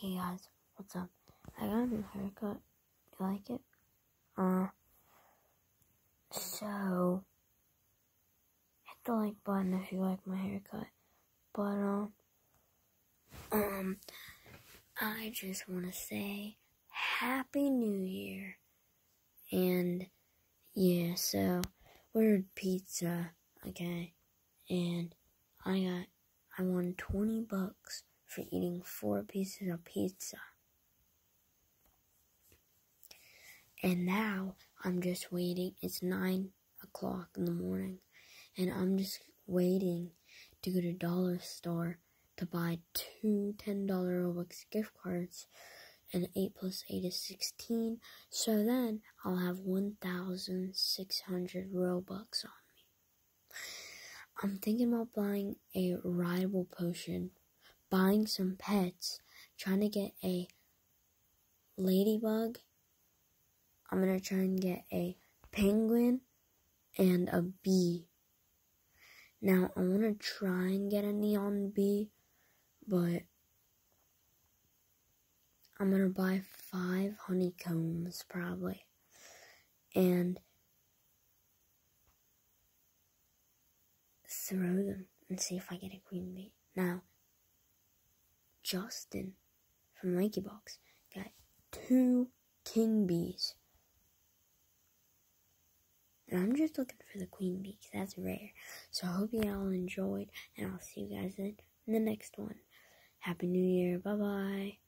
Hey guys, what's up? I got a new haircut. You like it? Uh, so hit the like button if you like my haircut. But um, um, I just want to say Happy New Year, and yeah, so ordered pizza, okay, and I got I won twenty bucks for eating four pieces of pizza. And now I'm just waiting. It's nine o'clock in the morning, and I'm just waiting to go to dollar store to buy two $10 Robux gift cards. And 8 plus 8 is 16. So then I'll have 1,600 Robux on me. I'm thinking about buying a rideable potion buying some pets, trying to get a ladybug. I'm gonna try and get a penguin and a bee. Now I wanna try and get a neon bee, but I'm gonna buy five honeycombs probably. And throw them and see if I get a queen bee. Now, Justin from Lankybox got two king bees. And I'm just looking for the queen bee because that's rare. So I hope you all enjoyed, and I'll see you guys in the next one. Happy New Year. Bye bye.